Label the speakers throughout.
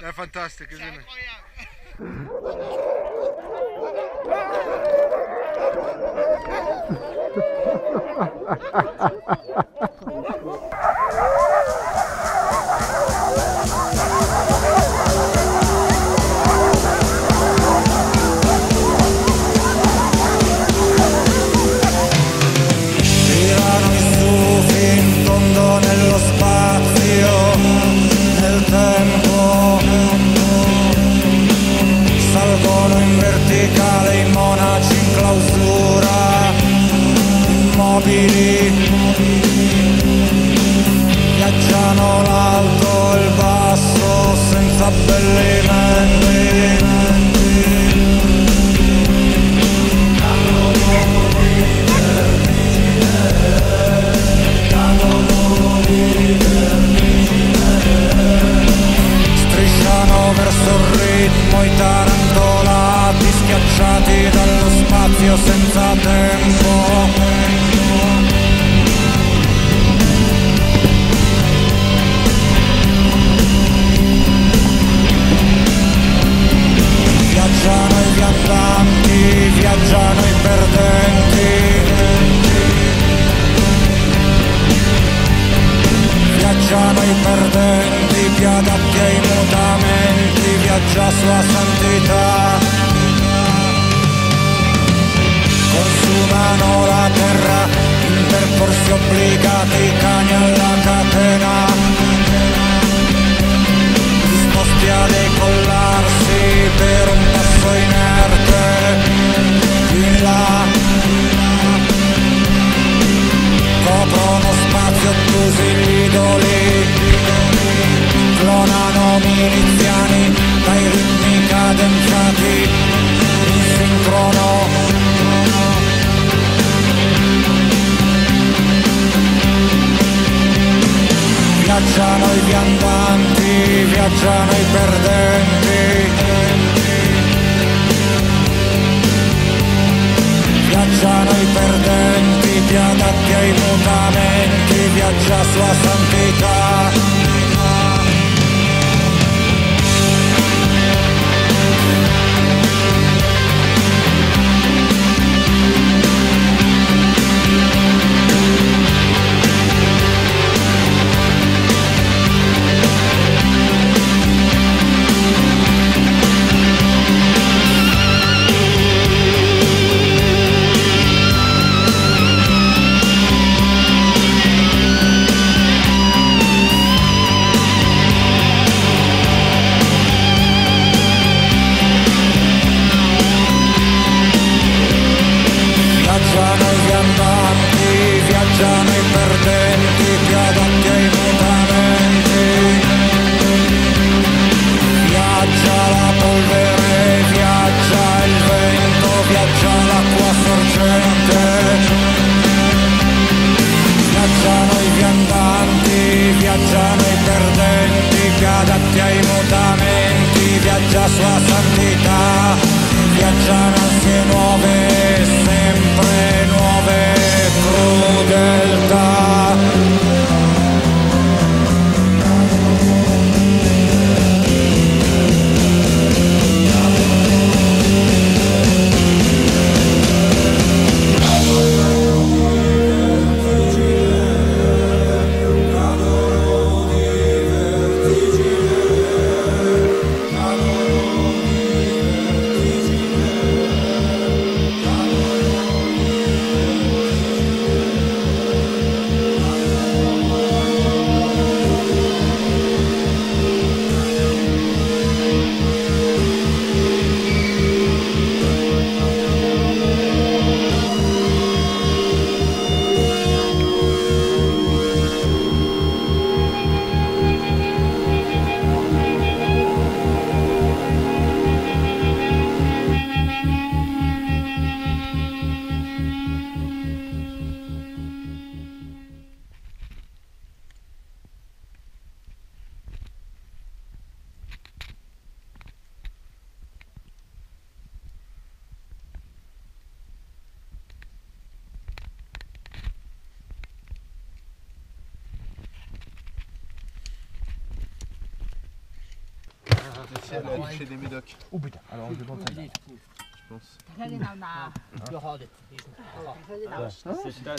Speaker 1: È fantastico, isn't it?
Speaker 2: Percorsi obbligati, cani alla catena. Disposti a decollarsi per un passo inerte. In là coprono spazio ottusi gli idoli, clonano miliziani viaggiano i perdenti. Viaggiano i perdenti, più adatti ai mutamenti, viaggia sua santità.
Speaker 3: la sua santità, viaggiano
Speaker 2: Oh putain, alors je demande ça.
Speaker 3: Je pense.
Speaker 4: C'est ça,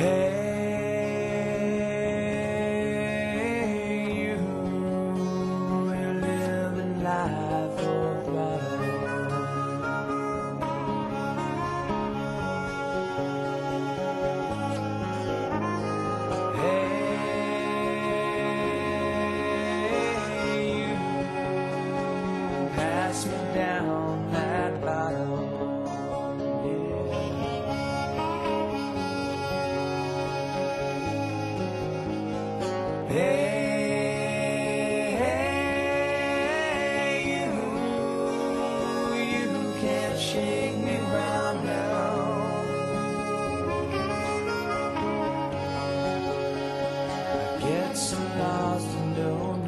Speaker 2: Hey. get some lost and don't